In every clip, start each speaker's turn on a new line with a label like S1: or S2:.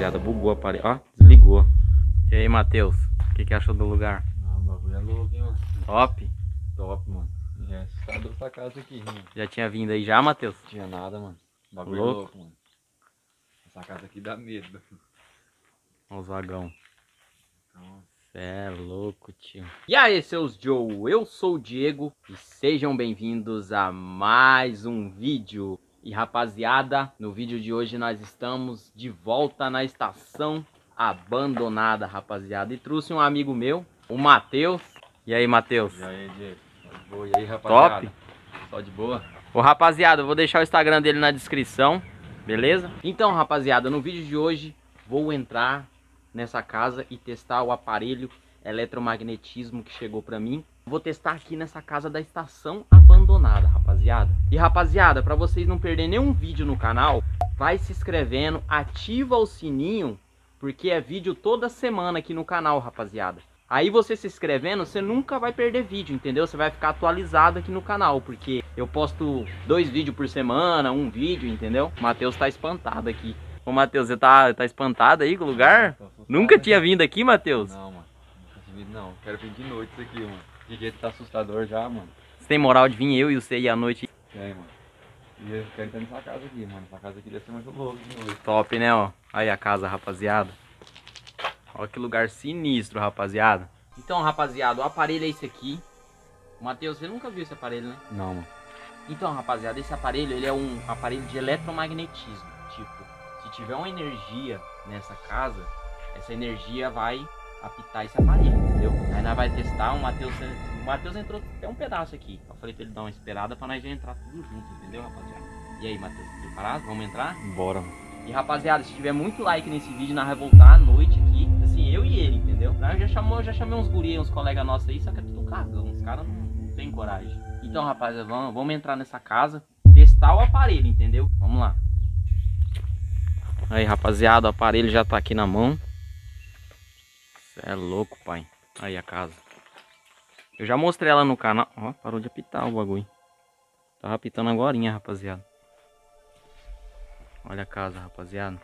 S1: rapaziada. Bugou o aparelho. Ó, desligou. E aí, Matheus? O que, que achou do lugar?
S2: Ah, o bagulho é louco, hein, mano.
S1: Top?
S2: Top, mano. É assustador essa casa aqui, mano.
S1: Já tinha vindo aí já, Matheus?
S2: Não tinha nada, mano. O bagulho
S1: Louco?
S2: é louco, mano. Essa casa aqui dá medo.
S1: Olha os vagão.
S2: Nossa.
S1: Cê é louco, tio. E aí, seus Joe? Eu sou o Diego e sejam bem-vindos a mais um vídeo. E rapaziada, no vídeo de hoje nós estamos de volta na estação abandonada, rapaziada. E trouxe um amigo meu, o Matheus. E aí, Matheus?
S2: E aí, Diego? Boa. E aí, rapaziada?
S1: Top?
S2: Só de boa?
S1: Ô rapaziada, eu vou deixar o Instagram dele na descrição, beleza? Então, rapaziada, no vídeo de hoje vou entrar nessa casa e testar o aparelho eletromagnetismo que chegou pra mim. Vou testar aqui nessa casa da estação abandonada, rapaziada. E rapaziada, pra vocês não perderem nenhum vídeo no canal, vai se inscrevendo, ativa o sininho, porque é vídeo toda semana aqui no canal, rapaziada. Aí você se inscrevendo, você nunca vai perder vídeo, entendeu? Você vai ficar atualizado aqui no canal, porque eu posto dois vídeos por semana, um vídeo, entendeu? O Matheus tá espantado aqui. Ô Matheus, você tá, tá espantado aí com o lugar? Nunca tinha vindo aqui, Matheus?
S2: Não, mano. Não. Quero vir de noite isso aqui, mano. De jeito tá assustador já, mano.
S1: Você tem moral de vir eu e você ir à noite?
S2: Tem, mano. E eu quero entrar nessa casa aqui, mano. Essa casa aqui deve ser muito louca de noite.
S1: Top, né, ó? Aí a casa, rapaziada. Olha que lugar sinistro, rapaziada. Então, rapaziada, o aparelho é esse aqui. Matheus, você nunca viu esse aparelho, né?
S2: Não, mano.
S1: Então, rapaziada, esse aparelho, ele é um aparelho de eletromagnetismo. Tipo, se tiver uma energia nessa casa, essa energia vai apitar esse aparelho, entendeu? Aí nós vai testar, o Matheus, o Matheus entrou até um pedaço aqui. Eu falei pra ele dar uma esperada pra nós já entrar tudo junto, entendeu, rapaziada? E aí, Matheus, preparado? Vamos entrar?
S2: Bora.
S1: E rapaziada, se tiver muito like nesse vídeo, nós vamos voltar à noite aqui. Assim, eu e ele, entendeu? Nós já, chamou, já chamei uns guri, uns colegas nossos aí, só que é tudo cagão. Os caras não, não tem coragem. Então, rapaziada, vamos, vamos entrar nessa casa, testar o aparelho, entendeu? Vamos lá. Aí, rapaziada, o aparelho já tá aqui na mão. Cê é louco, pai. Aí a casa. Eu já mostrei ela no canal. Ó, parou de apitar o bagulho. Tava apitando agora, rapaziada. Olha a casa, rapaziada.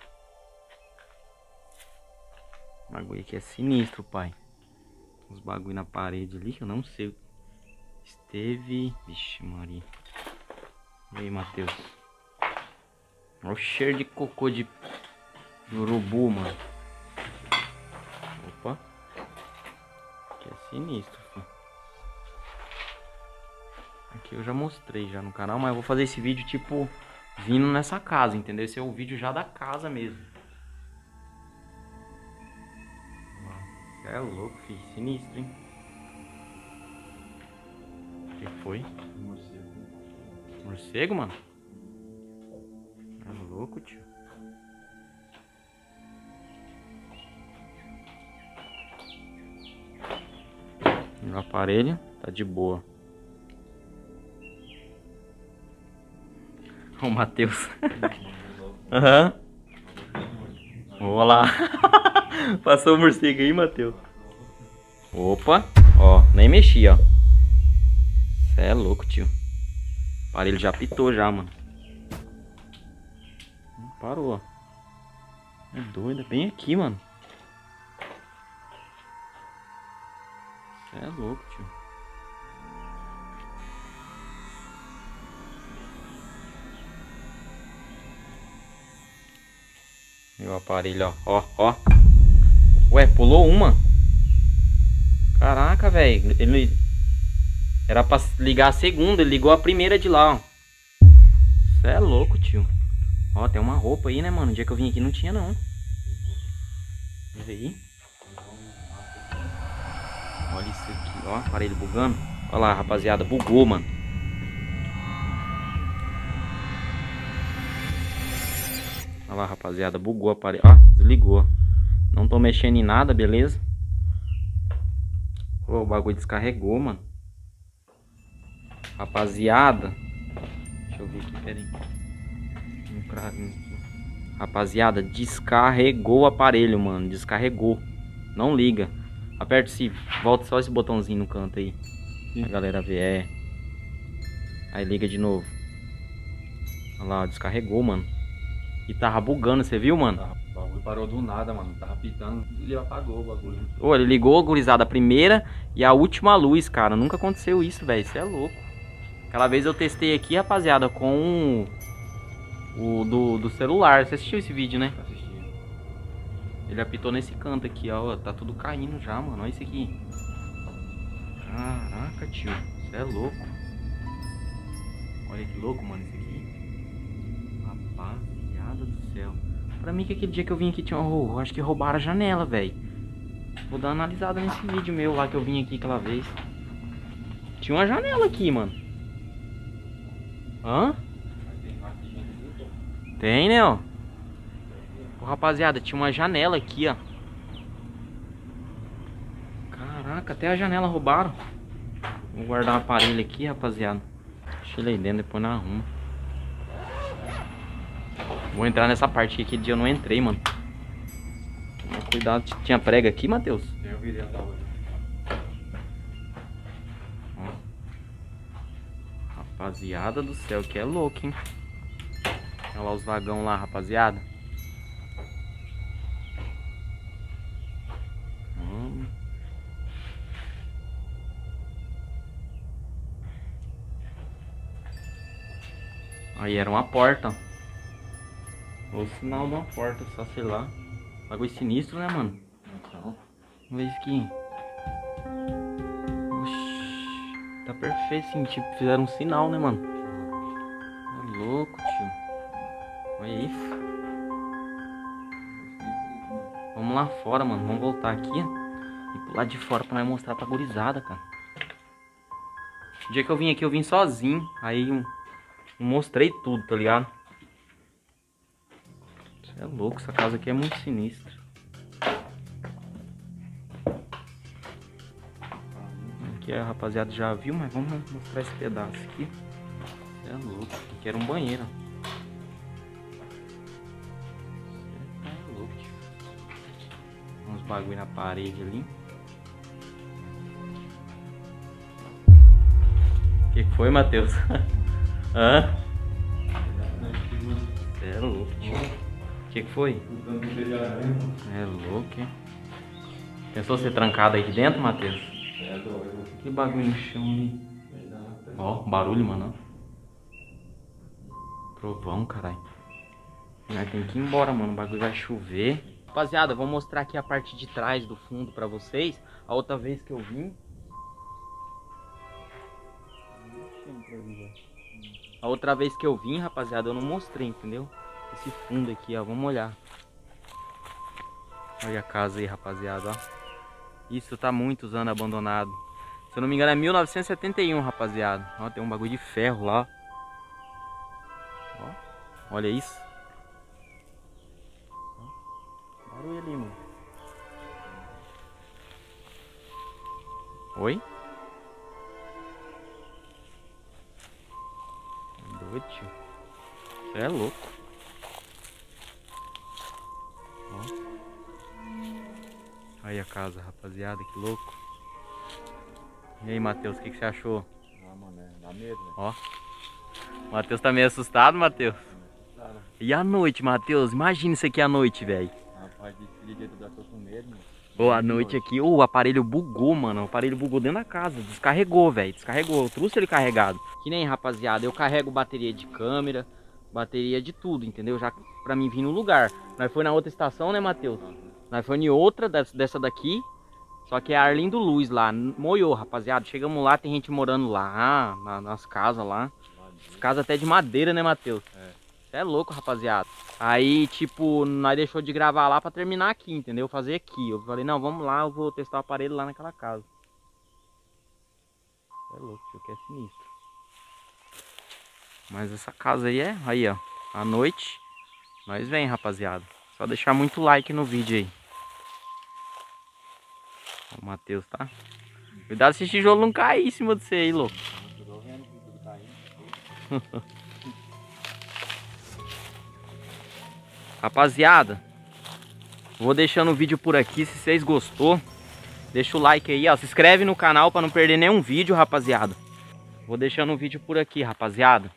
S1: O bagulho aqui é sinistro, pai. Os bagulho na parede ali que eu não sei. Esteve. Vixe, Maria. E aí, Matheus? Olha o cheiro de cocô de, de urubu, mano. Opa. Sinistro, filho. Aqui eu já mostrei já no canal, mas eu vou fazer esse vídeo tipo vindo nessa casa, entendeu? Esse é o vídeo já da casa mesmo. É louco, filho. Sinistro, hein? O que foi? Morcego, mano? É louco, tio. O aparelho tá de boa. O Matheus. Aham. Olá. Passou o morcego aí, Matheus. Opa. Ó, nem mexi, ó. Cê é louco, tio. O aparelho já pitou já, mano. Parou, ó. É doido, bem aqui, mano. É louco, tio. Meu aparelho, ó, ó, ó. Ué, pulou uma? Caraca, velho. Ele era pra ligar a segunda, ele ligou a primeira de lá, ó. Cê é louco, tio. Ó, tem uma roupa aí, né, mano? O dia que eu vim aqui não tinha, não. Vê aí. Olha isso aqui, ó. Aparelho bugando. Olha lá, rapaziada. Bugou, mano. Olha lá, rapaziada. Bugou o aparelho. Ó, desligou. Não tô mexendo em nada, beleza? Ô, o bagulho descarregou, mano. Rapaziada. Deixa eu ver aqui, pera aí. Um cravinho aqui. Rapaziada, descarregou o aparelho, mano. Descarregou. Não liga. Aperta esse. Volta só esse botãozinho no canto aí. A galera vê. É. Aí liga de novo. Olha lá, descarregou, mano. E tava bugando, você viu, mano?
S2: O bagulho parou do nada, mano. Tava pitando e ele apagou o bagulho.
S1: Ô, ele ligou, gurizada, a primeira e a última luz, cara. Nunca aconteceu isso, velho. Isso é louco. Aquela vez eu testei aqui, rapaziada, com o do, do celular. Você assistiu esse vídeo, né? Ele apitou nesse canto aqui, ó. Tá tudo caindo já, mano. Olha isso aqui. Caraca, tio. Isso é louco. Olha que louco, mano, isso aqui. Rapaziada do céu. Pra mim que aquele dia que eu vim aqui tinha um Acho que roubaram a janela, velho. Vou dar uma analisada nesse vídeo meu lá que eu vim aqui aquela vez. Tinha uma janela aqui, mano. Hã?
S2: Tem,
S1: né, ó. Rapaziada, tinha uma janela aqui, ó. Caraca, até a janela roubaram. Vou guardar o aparelho aqui, rapaziada. Deixa ele aí dentro, depois nós arruma. Vou entrar nessa parte aqui, aquele dia eu não entrei, mano. Toma Cuidado, tinha prega aqui, Matheus?
S2: Tem o vídeo da.
S1: Rapaziada do céu, que é louco, hein? Olha lá os vagão lá, rapaziada. Aí era uma porta. ó. O sinal de uma porta, só sei lá. Bagulho sinistro, né, mano?
S2: Então.
S1: Vamos ver isso aqui. Oxi, tá perfeito, sim. Tipo, fizeram um sinal, né, mano? É louco, tio. Olha isso. Vamos lá fora, mano. Vamos voltar aqui e pular de fora pra nós mostrar pra gurizada, cara. O dia que eu vim aqui, eu vim sozinho. Aí eu mostrei tudo, tá ligado? Você é louco, essa casa aqui é muito sinistra. Aqui a rapaziada já viu, mas vamos mostrar esse pedaço aqui. Você é louco, aqui era um banheiro. Você tá louco. Uns bagulho na parede ali. O que foi, Matheus? Hã? Você é louco, tio. O que que foi? É louco, hein? Pensou ser trancado aí dentro, Matheus?
S2: É doido.
S1: Que bagulho no chão ali. Ó, barulho, mano. Trovão, caralho. Nós tem que ir embora, mano. O bagulho vai chover. Rapaziada, vou mostrar aqui a parte de trás do fundo pra vocês. A outra vez que eu vim. A outra vez que eu vim, rapaziada, eu não mostrei, entendeu? Esse fundo aqui, ó. Vamos olhar. Olha a casa aí, rapaziada, ó. Isso tá muitos anos abandonado. Se eu não me engano é 1971, rapaziada. Ó, tem um bagulho de ferro lá. Ó, olha isso. Ó, barulho ali, mano. Oi? Doido, tio. Você é louco. Ó. Aí a casa, rapaziada, que louco. E aí, Matheus, o que, que você achou?
S2: Ah, mano, é, dá medo, né?
S1: Ó. O Matheus tá meio assustado, Matheus. E a noite, Matheus? Imagina isso aqui à noite, velho.
S2: rapaz, desse dia eu tô com medo, mano.
S1: À noite aqui, ô, o aparelho bugou, mano. O aparelho bugou dentro da casa. Descarregou, velho. Descarregou. Eu trouxe ele carregado. Que nem, rapaziada, eu carrego bateria de câmera, bateria de tudo, entendeu? Já pra mim vir no lugar. Nós foi na outra estação, né, Matheus? Nós foi em outra des- dessa daqui. Só que é Arlindo Luz lá. Moiou, rapaziada. Chegamos lá, tem gente morando lá, na- nas casas lá. As casas até de madeira, né, Matheus?
S2: É.
S1: É louco, rapaziada. Aí, tipo, nós deixou de gravar lá pra terminar aqui, entendeu? Fazer aqui. Eu falei, não, vamos lá, eu vou testar o aparelho lá naquela casa. É louco, tio, que é sinistro. Mas essa casa aí é, aí, ó. À noite, nós vem, rapaziada. Só deixar muito like no vídeo aí. O Matheus, tá? Cuidado se esse tijolo não cair em cima de você aí, louco. Rapaziada, vou deixando o vídeo por aqui. Se vocês gostou, deixa o like aí, ó. Se inscreve no canal pra não perder nenhum vídeo, rapaziada. Vou deixando o vídeo por aqui, rapaziada.